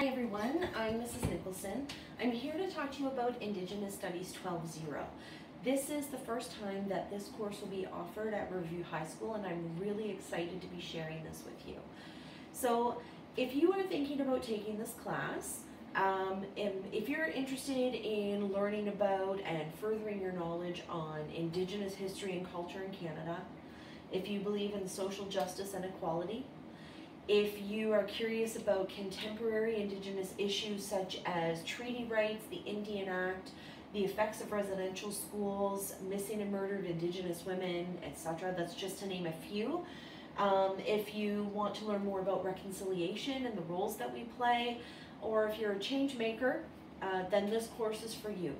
Hi everyone, I'm Mrs. Nicholson. I'm here to talk to you about Indigenous Studies 12-0. This is the first time that this course will be offered at Riverview High School and I'm really excited to be sharing this with you. So if you are thinking about taking this class, um, if you're interested in learning about and furthering your knowledge on Indigenous history and culture in Canada, if you believe in social justice and equality, if you are curious about contemporary Indigenous issues such as treaty rights, the Indian Act, the effects of residential schools, missing and murdered Indigenous women, etc., that's just to name a few. Um, if you want to learn more about reconciliation and the roles that we play, or if you're a change maker, uh, then this course is for you.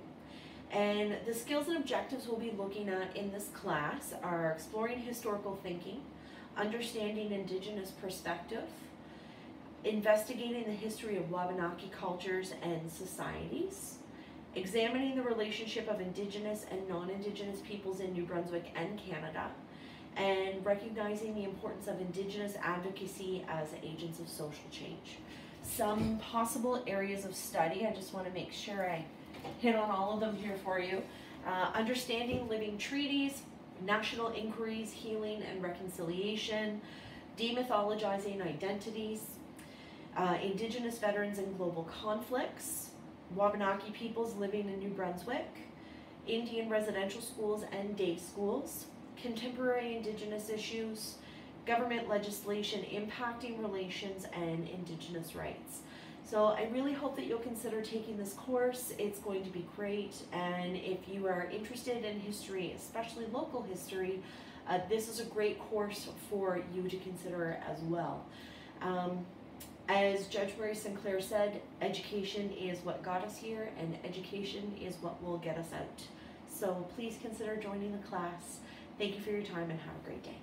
And the skills and objectives we'll be looking at in this class are exploring historical thinking, understanding Indigenous perspective, investigating the history of Wabanaki cultures and societies, examining the relationship of Indigenous and non-Indigenous peoples in New Brunswick and Canada, and recognizing the importance of Indigenous advocacy as agents of social change. Some possible areas of study, I just want to make sure I hit on all of them here for you. Uh, understanding living treaties, national inquiries, healing and reconciliation, demythologizing identities, uh, Indigenous veterans and global conflicts, Wabanaki peoples living in New Brunswick, Indian residential schools and day schools, contemporary Indigenous issues, government legislation impacting relations and Indigenous rights. So I really hope that you'll consider taking this course. It's going to be great. And if you are interested in history, especially local history, uh, this is a great course for you to consider as well. Um, as Judge Murray Sinclair said, education is what got us here and education is what will get us out. So please consider joining the class. Thank you for your time and have a great day.